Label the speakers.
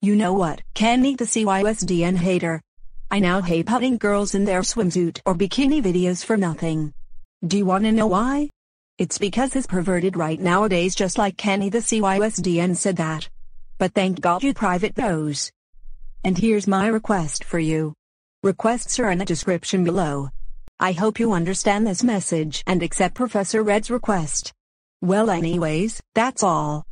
Speaker 1: You know what? Kenny the CYSDN hater. I now hate putting girls in their swimsuit or bikini videos for nothing. Do you wanna know why? It's because it's perverted right nowadays just like Kenny the CYSDN said that. But thank God you private those. And here's my request for you. Requests are in the description below. I hope you understand this message and accept Professor Red's request. Well anyways, that's all.